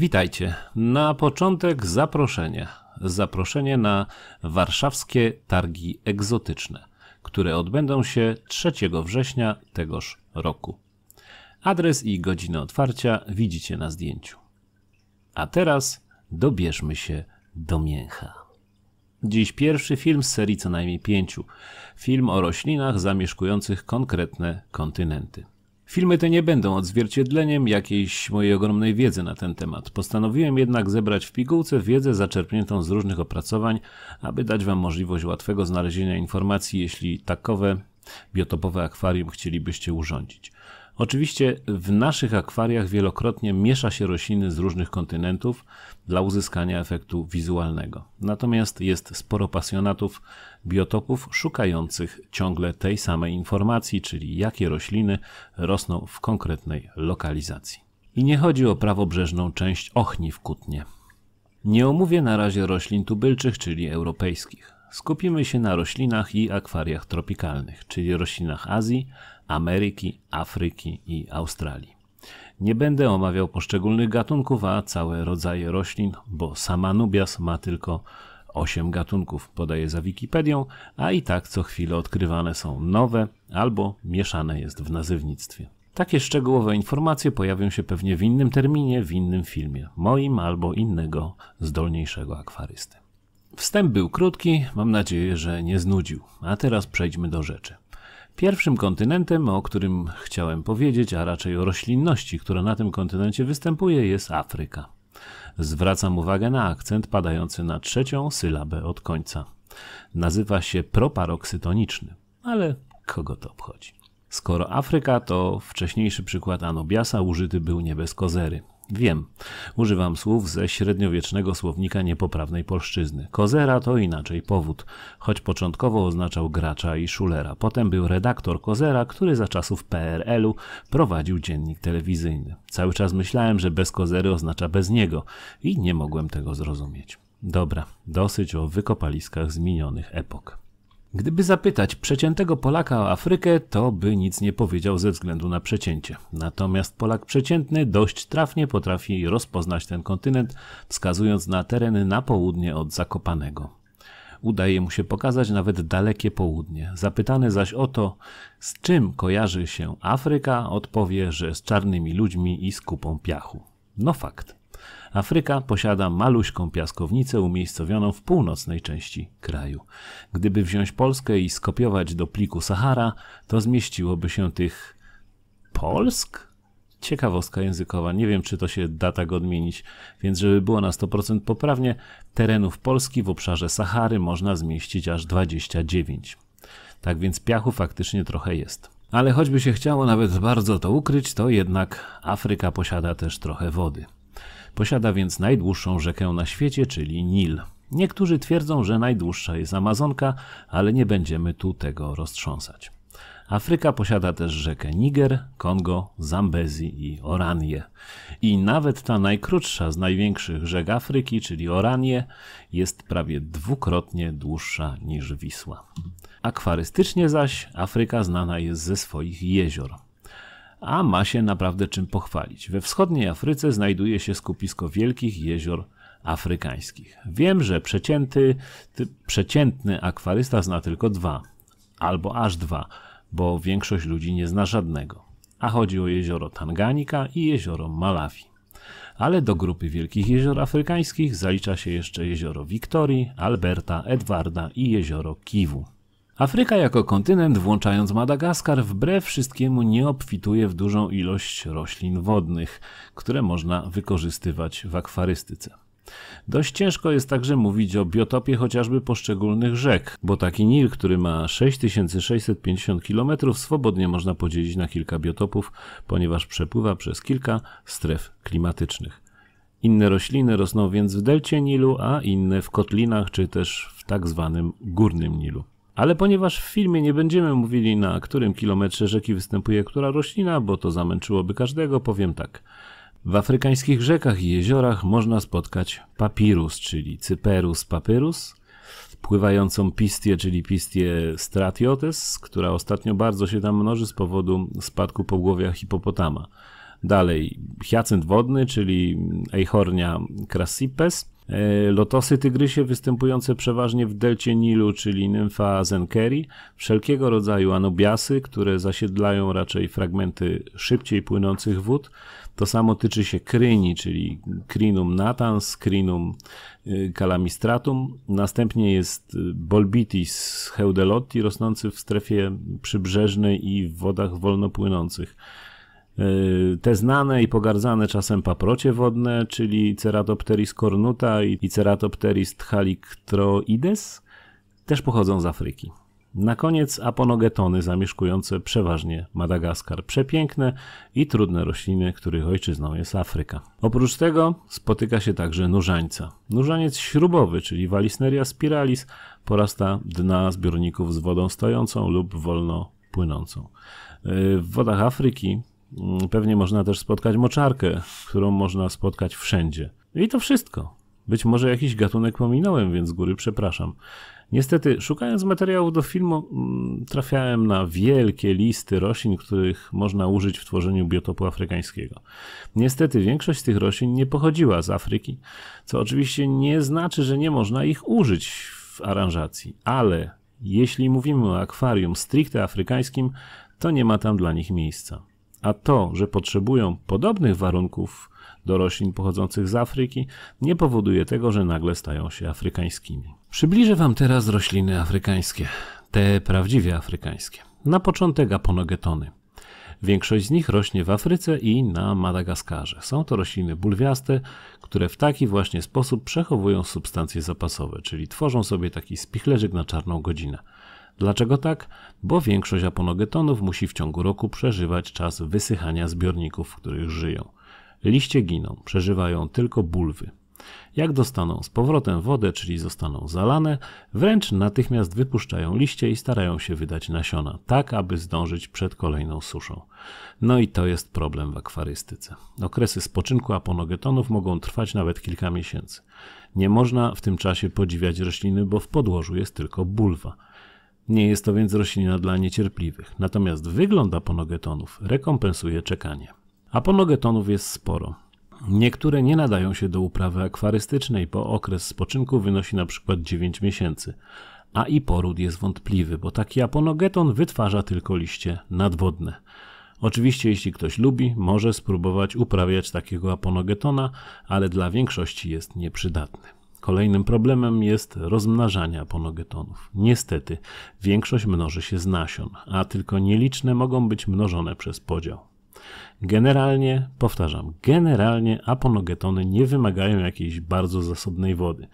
Witajcie. Na początek zaproszenie. Zaproszenie na warszawskie targi egzotyczne, które odbędą się 3 września tegoż roku. Adres i godzinę otwarcia widzicie na zdjęciu. A teraz dobierzmy się do mięcha. Dziś pierwszy film z serii co najmniej pięciu. Film o roślinach zamieszkujących konkretne kontynenty. Filmy te nie będą odzwierciedleniem jakiejś mojej ogromnej wiedzy na ten temat. Postanowiłem jednak zebrać w pigułce wiedzę zaczerpniętą z różnych opracowań, aby dać Wam możliwość łatwego znalezienia informacji, jeśli takowe biotopowe akwarium chcielibyście urządzić. Oczywiście w naszych akwariach wielokrotnie miesza się rośliny z różnych kontynentów dla uzyskania efektu wizualnego. Natomiast jest sporo pasjonatów biotopów szukających ciągle tej samej informacji, czyli jakie rośliny rosną w konkretnej lokalizacji. I nie chodzi o prawobrzeżną część Ochni w Kutnie. Nie omówię na razie roślin tubylczych, czyli europejskich. Skupimy się na roślinach i akwariach tropikalnych, czyli roślinach Azji, Ameryki, Afryki i Australii. Nie będę omawiał poszczególnych gatunków, a całe rodzaje roślin, bo sama Nubias ma tylko 8 gatunków, podaje za Wikipedią, a i tak co chwilę odkrywane są nowe albo mieszane jest w nazywnictwie. Takie szczegółowe informacje pojawią się pewnie w innym terminie, w innym filmie, moim albo innego zdolniejszego akwarysty. Wstęp był krótki, mam nadzieję, że nie znudził. A teraz przejdźmy do rzeczy. Pierwszym kontynentem, o którym chciałem powiedzieć, a raczej o roślinności, która na tym kontynencie występuje, jest Afryka. Zwracam uwagę na akcent padający na trzecią sylabę od końca. Nazywa się proparoksytoniczny, ale kogo to obchodzi? Skoro Afryka, to wcześniejszy przykład Anobiasa użyty był nie bez kozery. Wiem, używam słów ze średniowiecznego słownika niepoprawnej polszczyzny. Kozera to inaczej powód, choć początkowo oznaczał gracza i szulera. Potem był redaktor Kozera, który za czasów PRL-u prowadził dziennik telewizyjny. Cały czas myślałem, że bez Kozery oznacza bez niego i nie mogłem tego zrozumieć. Dobra, dosyć o wykopaliskach z minionych epok. Gdyby zapytać przeciętego Polaka o Afrykę, to by nic nie powiedział ze względu na przecięcie. Natomiast Polak przeciętny dość trafnie potrafi rozpoznać ten kontynent, wskazując na tereny na południe od Zakopanego. Udaje mu się pokazać nawet dalekie południe. Zapytany zaś o to, z czym kojarzy się Afryka, odpowie, że z czarnymi ludźmi i z kupą piachu. No fakt. Afryka posiada maluśką piaskownicę umiejscowioną w północnej części kraju. Gdyby wziąć Polskę i skopiować do pliku Sahara, to zmieściłoby się tych Polsk? Ciekawostka językowa, nie wiem czy to się da tak odmienić, więc żeby było na 100% poprawnie, terenów Polski w obszarze Sahary można zmieścić aż 29. Tak więc piachu faktycznie trochę jest. Ale choćby się chciało nawet bardzo to ukryć, to jednak Afryka posiada też trochę wody. Posiada więc najdłuższą rzekę na świecie, czyli Nil. Niektórzy twierdzą, że najdłuższa jest Amazonka, ale nie będziemy tu tego roztrząsać. Afryka posiada też rzekę Niger, Kongo, Zambezi i Oranie. I nawet ta najkrótsza z największych rzek Afryki, czyli Oranie, jest prawie dwukrotnie dłuższa niż Wisła. Akwarystycznie zaś Afryka znana jest ze swoich jezior a ma się naprawdę czym pochwalić. We wschodniej Afryce znajduje się skupisko wielkich jezior afrykańskich. Wiem, że przecięty, ty, przeciętny akwarysta zna tylko dwa, albo aż dwa, bo większość ludzi nie zna żadnego. A chodzi o jezioro Tanganika i jezioro Malawi. Ale do grupy wielkich jezior afrykańskich zalicza się jeszcze jezioro Wiktorii, Alberta, Edwarda i jezioro Kiwu. Afryka jako kontynent, włączając Madagaskar, wbrew wszystkiemu nie obfituje w dużą ilość roślin wodnych, które można wykorzystywać w akwarystyce. Dość ciężko jest także mówić o biotopie chociażby poszczególnych rzek, bo taki Nil, który ma 6650 km, swobodnie można podzielić na kilka biotopów, ponieważ przepływa przez kilka stref klimatycznych. Inne rośliny rosną więc w delcie Nilu, a inne w kotlinach czy też w tak zwanym górnym Nilu. Ale ponieważ w filmie nie będziemy mówili na którym kilometrze rzeki występuje która roślina, bo to zamęczyłoby każdego, powiem tak. W afrykańskich rzekach i jeziorach można spotkać papirus, czyli Cyperus papyrus, pływającą pistię, czyli pistię stratiotes, która ostatnio bardzo się tam mnoży z powodu spadku pogłowia hipopotama. Dalej, hiacynt wodny, czyli Eichhornia crassipes, lotosy tygrysie występujące przeważnie w delcie Nilu, czyli nymfa zenkeri, wszelkiego rodzaju anubiasy, które zasiedlają raczej fragmenty szybciej płynących wód. To samo tyczy się kryni, czyli Crinum natans, Crinum calamistratum. Następnie jest Bolbitis heudelotti, rosnący w strefie przybrzeżnej i w wodach wolno płynących. Y, te znane i pogardzane czasem paprocie wodne, czyli Ceratopteris cornuta i Ceratopteris tchalictroides, też pochodzą z Afryki. Na koniec aponogetony zamieszkujące przeważnie Madagaskar. Przepiękne i trudne rośliny, których ojczyzną jest Afryka. Oprócz tego spotyka się także nurzańca. Nurzaniec śrubowy, czyli Walisneria spiralis, porasta dna zbiorników z wodą stojącą lub wolno płynącą. Y, w wodach Afryki pewnie można też spotkać moczarkę, którą można spotkać wszędzie. I to wszystko. Być może jakiś gatunek pominąłem, więc z góry przepraszam. Niestety, szukając materiałów do filmu, mm, trafiałem na wielkie listy roślin, których można użyć w tworzeniu biotopu afrykańskiego. Niestety, większość tych roślin nie pochodziła z Afryki, co oczywiście nie znaczy, że nie można ich użyć w aranżacji, ale jeśli mówimy o akwarium stricte afrykańskim, to nie ma tam dla nich miejsca. A to, że potrzebują podobnych warunków do roślin pochodzących z Afryki, nie powoduje tego, że nagle stają się afrykańskimi. Przybliżę Wam teraz rośliny afrykańskie, te prawdziwie afrykańskie. Na początek aponogetony. Większość z nich rośnie w Afryce i na Madagaskarze. Są to rośliny bulwiaste, które w taki właśnie sposób przechowują substancje zapasowe, czyli tworzą sobie taki spichlerzyk na czarną godzinę. Dlaczego tak? Bo większość aponogetonów musi w ciągu roku przeżywać czas wysychania zbiorników, w których żyją. Liście giną, przeżywają tylko bulwy. Jak dostaną z powrotem wodę, czyli zostaną zalane, wręcz natychmiast wypuszczają liście i starają się wydać nasiona, tak aby zdążyć przed kolejną suszą. No i to jest problem w akwarystyce. Okresy spoczynku aponogetonów mogą trwać nawet kilka miesięcy. Nie można w tym czasie podziwiać rośliny, bo w podłożu jest tylko bulwa. Nie jest to więc roślina dla niecierpliwych, natomiast wygląd aponogetonów rekompensuje czekanie. Aponogetonów jest sporo. Niektóre nie nadają się do uprawy akwarystycznej, bo okres spoczynku wynosi przykład 9 miesięcy, a i poród jest wątpliwy, bo taki aponogeton wytwarza tylko liście nadwodne. Oczywiście, jeśli ktoś lubi, może spróbować uprawiać takiego aponogetona, ale dla większości jest nieprzydatny. Kolejnym problemem jest rozmnażanie aponogetonów. Niestety, większość mnoży się z nasion, a tylko nieliczne mogą być mnożone przez podział. Generalnie, powtarzam, generalnie aponogetony nie wymagają jakiejś bardzo zasobnej wody.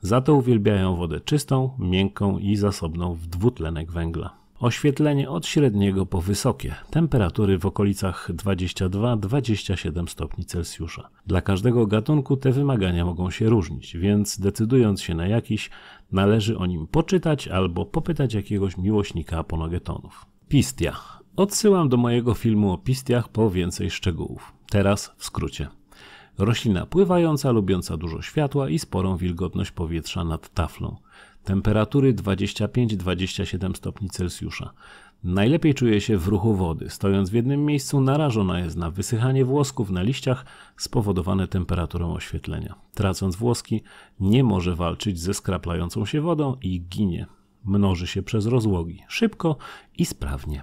Za to uwielbiają wodę czystą, miękką i zasobną w dwutlenek węgla. Oświetlenie od średniego po wysokie, temperatury w okolicach 22-27 stopni Celsjusza. Dla każdego gatunku te wymagania mogą się różnić, więc decydując się na jakiś, należy o nim poczytać albo popytać jakiegoś miłośnika aponogetonów. Pistia. Odsyłam do mojego filmu o pistiach po więcej szczegółów. Teraz w skrócie. Roślina pływająca, lubiąca dużo światła i sporą wilgotność powietrza nad taflą temperatury 25-27 stopni Celsjusza. Najlepiej czuje się w ruchu wody. Stojąc w jednym miejscu, narażona jest na wysychanie włosków na liściach spowodowane temperaturą oświetlenia. Tracąc włoski, nie może walczyć ze skraplającą się wodą i ginie. Mnoży się przez rozłogi, szybko i sprawnie.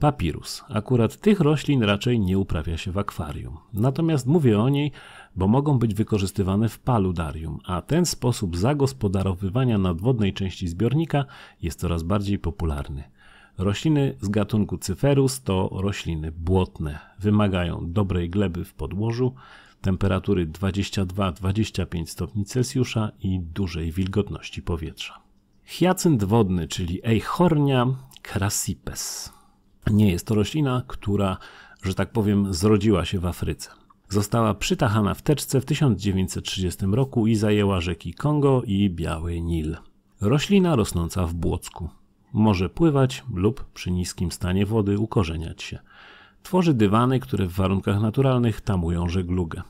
Papirus. Akurat tych roślin raczej nie uprawia się w akwarium. Natomiast mówię o niej, bo mogą być wykorzystywane w paludarium, a ten sposób zagospodarowywania nadwodnej części zbiornika jest coraz bardziej popularny. Rośliny z gatunku Cyferus to rośliny błotne. Wymagają dobrej gleby w podłożu, temperatury 22-25 stopni Celsjusza i dużej wilgotności powietrza. Hiacynt wodny, czyli Eichhornia crassipes. Nie jest to roślina, która, że tak powiem, zrodziła się w Afryce. Została przytachana w teczce w 1930 roku i zajęła rzeki Kongo i Biały Nil. Roślina rosnąca w błocku. Może pływać lub przy niskim stanie wody ukorzeniać się. Tworzy dywany, które w warunkach naturalnych tamują żeglugę.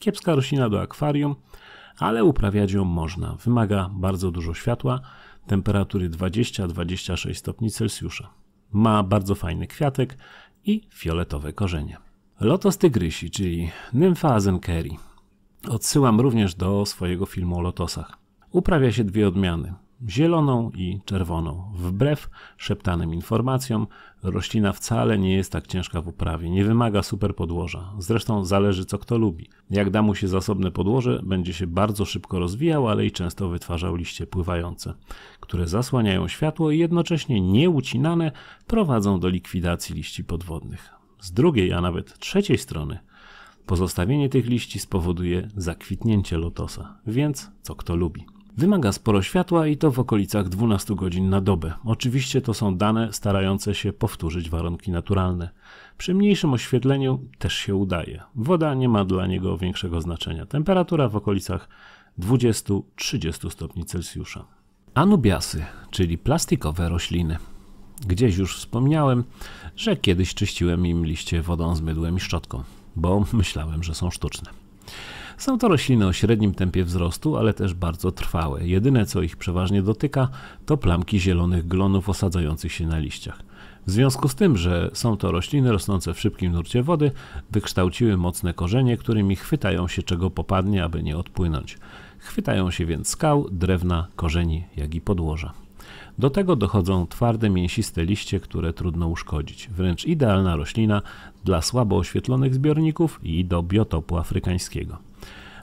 Kiepska roślina do akwarium, ale uprawiać ją można. Wymaga bardzo dużo światła, temperatury 20-26 stopni Celsjusza. Ma bardzo fajny kwiatek i fioletowe korzenie. Lotos tygrysi, czyli Nympha azenkeri. Odsyłam również do swojego filmu o lotosach. Uprawia się dwie odmiany zieloną i czerwoną. Wbrew szeptanym informacjom, roślina wcale nie jest tak ciężka w uprawie, nie wymaga super podłoża. Zresztą zależy co kto lubi. Jak da mu się zasobne podłoże, będzie się bardzo szybko rozwijał, ale i często wytwarzał liście pływające, które zasłaniają światło i jednocześnie nieucinane prowadzą do likwidacji liści podwodnych. Z drugiej, a nawet trzeciej strony, pozostawienie tych liści spowoduje zakwitnięcie lotosa, więc co kto lubi. Wymaga sporo światła i to w okolicach 12 godzin na dobę. Oczywiście to są dane starające się powtórzyć warunki naturalne. Przy mniejszym oświetleniu też się udaje. Woda nie ma dla niego większego znaczenia. Temperatura w okolicach 20-30 stopni Celsjusza. Anubiasy, czyli plastikowe rośliny. Gdzieś już wspomniałem, że kiedyś czyściłem im liście wodą z mydłem i szczotką, bo myślałem, że są sztuczne. Są to rośliny o średnim tempie wzrostu, ale też bardzo trwałe. Jedyne co ich przeważnie dotyka to plamki zielonych glonów osadzających się na liściach. W związku z tym, że są to rośliny rosnące w szybkim nurcie wody, wykształciły mocne korzenie, którymi chwytają się czego popadnie, aby nie odpłynąć. Chwytają się więc skał, drewna, korzeni, jak i podłoża. Do tego dochodzą twarde, mięsiste liście, które trudno uszkodzić. Wręcz idealna roślina dla słabo oświetlonych zbiorników i do biotopu afrykańskiego.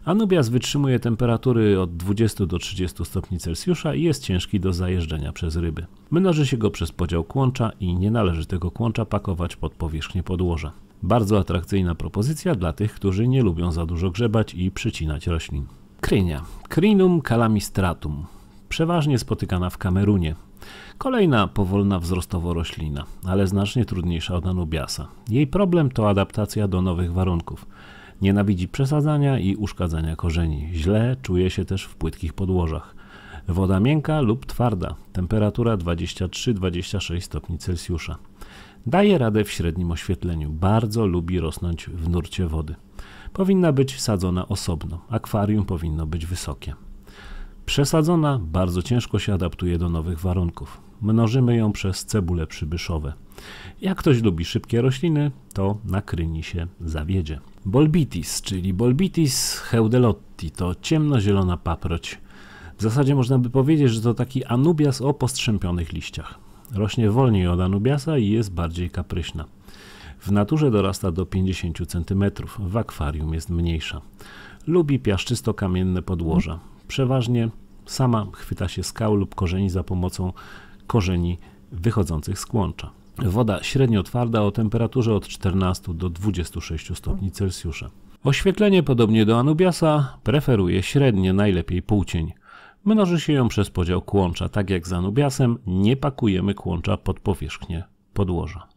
Anubias wytrzymuje temperatury od 20 do 30 stopni Celsjusza i jest ciężki do zajeżdżenia przez ryby. Mnoży się go przez podział kłącza i nie należy tego kłącza pakować pod powierzchnię podłoża. Bardzo atrakcyjna propozycja dla tych, którzy nie lubią za dużo grzebać i przycinać roślin. Krynia. Crinum calamistratum. Przeważnie spotykana w Kamerunie. Kolejna powolna wzrostowo roślina, ale znacznie trudniejsza od Anubiasa. Jej problem to adaptacja do nowych warunków. Nienawidzi przesadzania i uszkadzania korzeni. Źle czuje się też w płytkich podłożach. Woda miękka lub twarda, temperatura 23-26 stopni Celsjusza. Daje radę w średnim oświetleniu. Bardzo lubi rosnąć w nurcie wody. Powinna być sadzona osobno. Akwarium powinno być wysokie. Przesadzona bardzo ciężko się adaptuje do nowych warunków. Mnożymy ją przez cebule przybyszowe. Jak ktoś lubi szybkie rośliny, to na kryni się zawiedzie. Bolbitis, czyli Bolbitis heudelotti, to ciemnozielona paproć. W zasadzie można by powiedzieć, że to taki anubias o postrzępionych liściach. Rośnie wolniej od anubiasa i jest bardziej kapryśna. W naturze dorasta do 50 cm, w akwarium jest mniejsza. Lubi piaszczysto-kamienne podłoża. Przeważnie sama chwyta się skał lub korzeni za pomocą korzeni wychodzących z kłącza. Woda średnio twarda o temperaturze od 14 do 26 stopni Celsjusza. Oświetlenie, podobnie do Anubiasa, preferuje średnie, najlepiej półcień. Mnoży się ją przez podział kłącza, tak jak z Anubiasem, nie pakujemy kłącza pod powierzchnię podłoża.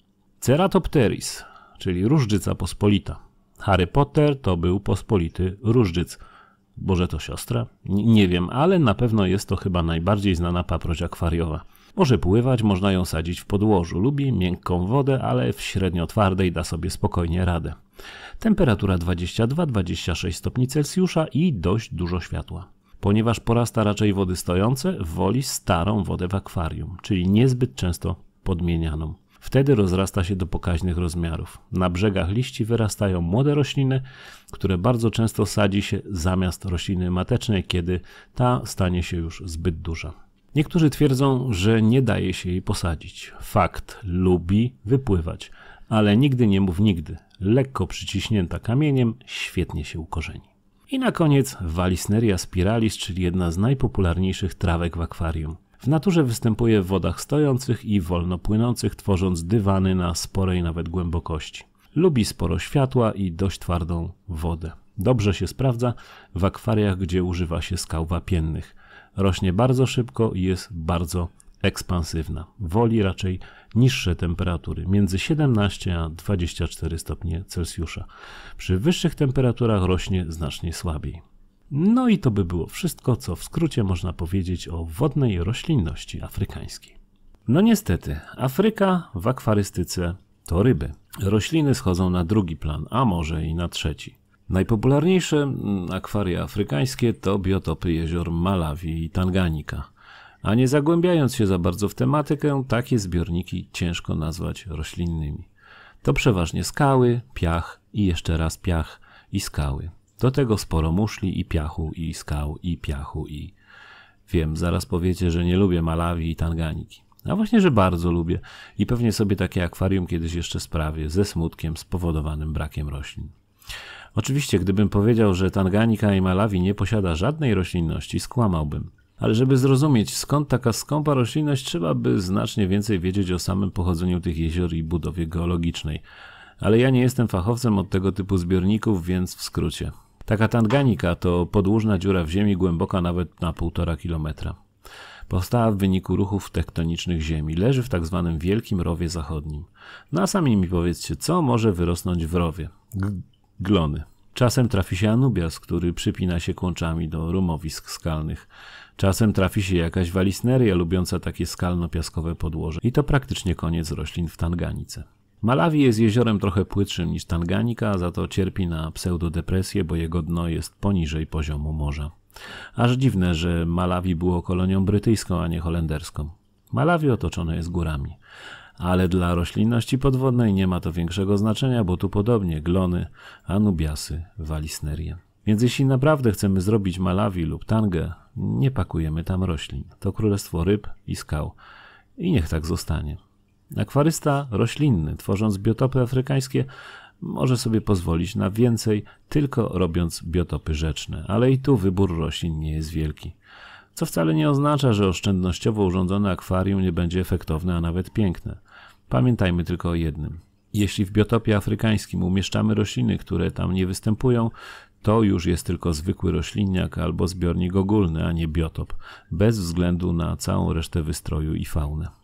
Ceratopteris, czyli różdżyca pospolita. Harry Potter to był pospolity różdżyc. Boże to siostra? Nie wiem, ale na pewno jest to chyba najbardziej znana paproć akwariowa. Może pływać, można ją sadzić w podłożu. Lubi miękką wodę, ale w średnio twardej da sobie spokojnie radę. Temperatura 22-26 stopni Celsjusza i dość dużo światła. Ponieważ porasta raczej wody stojące, woli starą wodę w akwarium, czyli niezbyt często podmienianą. Wtedy rozrasta się do pokaźnych rozmiarów. Na brzegach liści wyrastają młode rośliny, które bardzo często sadzi się zamiast rośliny matecznej, kiedy ta stanie się już zbyt duża. Niektórzy twierdzą, że nie daje się jej posadzić. Fakt, lubi wypływać, ale nigdy nie mów nigdy. Lekko przyciśnięta kamieniem świetnie się ukorzeni. I na koniec Walisneria spiralis, czyli jedna z najpopularniejszych trawek w akwarium. W naturze występuje w wodach stojących i wolno płynących, tworząc dywany na sporej nawet głębokości. Lubi sporo światła i dość twardą wodę. Dobrze się sprawdza w akwariach, gdzie używa się skał wapiennych. Rośnie bardzo szybko i jest bardzo ekspansywna. Woli raczej niższe temperatury, między 17 a 24 stopnie Celsjusza. Przy wyższych temperaturach rośnie znacznie słabiej. No i to by było wszystko, co w skrócie można powiedzieć o wodnej roślinności afrykańskiej. No niestety, Afryka w akwarystyce to ryby. Rośliny schodzą na drugi plan, a może i na trzeci. Najpopularniejsze mm, akwaria afrykańskie to biotopy jezior Malawi i Tanganika. A nie zagłębiając się za bardzo w tematykę, takie zbiorniki ciężko nazwać roślinnymi. To przeważnie skały, piach i jeszcze raz piach i skały. Do tego sporo muszli i piachu i skał i piachu i... Wiem, zaraz powiecie, że nie lubię Malawi i Tanganiki. A właśnie, że bardzo lubię i pewnie sobie takie akwarium kiedyś jeszcze sprawię, ze smutkiem spowodowanym brakiem roślin. Oczywiście, gdybym powiedział, że Tanganika i Malawi nie posiada żadnej roślinności, skłamałbym. Ale żeby zrozumieć, skąd taka skąpa roślinność, trzeba by znacznie więcej wiedzieć o samym pochodzeniu tych jezior i budowie geologicznej. Ale ja nie jestem fachowcem od tego typu zbiorników, więc w skrócie. Taka Tanganika to podłużna dziura w ziemi głęboka nawet na półtora kilometra. Powstała w wyniku ruchów tektonicznych Ziemi. Leży w tak zwanym Wielkim Rowie Zachodnim. No a sami mi powiedzcie, co może wyrosnąć w rowie? G glony. Czasem trafi się anubias, który przypina się kłączami do rumowisk skalnych. Czasem trafi się jakaś walisneria lubiąca takie skalno-piaskowe podłoże. I to praktycznie koniec roślin w Tanganice. Malawi jest jeziorem trochę płytszym niż Tanganika, za to cierpi na pseudodepresję, bo jego dno jest poniżej poziomu morza. Aż dziwne, że Malawi było kolonią brytyjską, a nie holenderską. Malawi otoczone jest górami. Ale dla roślinności podwodnej nie ma to większego znaczenia, bo tu podobnie glony, anubiasy, walisnerie. Więc jeśli naprawdę chcemy zrobić Malawi lub Tangę, nie pakujemy tam roślin. To królestwo ryb i skał. I niech tak zostanie. Akwarysta roślinny, tworząc biotopy afrykańskie, może sobie pozwolić na więcej, tylko robiąc biotopy rzeczne, ale i tu wybór roślin nie jest wielki. Co wcale nie oznacza, że oszczędnościowo urządzone akwarium nie będzie efektowne, a nawet piękne. Pamiętajmy tylko o jednym. Jeśli w biotopie afrykańskim umieszczamy rośliny, które tam nie występują, to już jest tylko zwykły roślinniak albo zbiornik ogólny, a nie biotop, bez względu na całą resztę wystroju i faunę.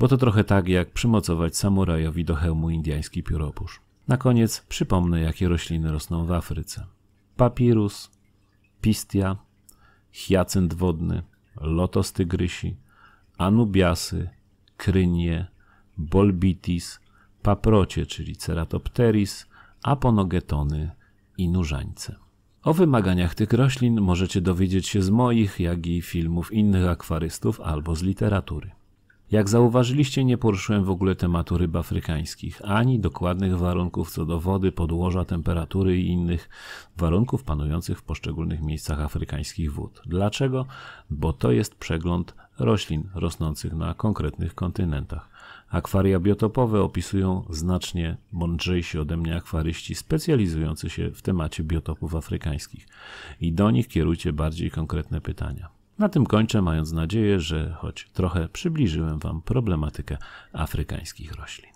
Bo to trochę tak, jak przymocować samurajowi do hełmu indyjski pióropusz. Na koniec przypomnę, jakie rośliny rosną w Afryce. Papirus, pistia, hiacynt wodny, lotos tygrysi, anubiasy, krynie, bolbitis, paprocie, czyli ceratopteris, aponogetony i nurzańce. O wymaganiach tych roślin możecie dowiedzieć się z moich, jak i filmów innych akwarystów albo z literatury. Jak zauważyliście, nie poruszyłem w ogóle tematu ryb afrykańskich, ani dokładnych warunków co do wody, podłoża, temperatury i innych warunków panujących w poszczególnych miejscach afrykańskich wód. Dlaczego? Bo to jest przegląd roślin rosnących na konkretnych kontynentach. Akwaria biotopowe opisują znacznie mądrzejsi ode mnie akwaryści specjalizujący się w temacie biotopów afrykańskich i do nich kierujcie bardziej konkretne pytania. Na tym kończę, mając nadzieję, że choć trochę przybliżyłem Wam problematykę afrykańskich roślin.